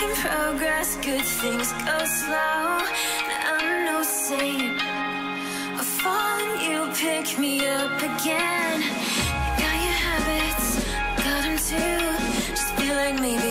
making progress, good things go slow. I'm no saint. I fall you pick me up again. You got your habits, got them too. Just feel like maybe.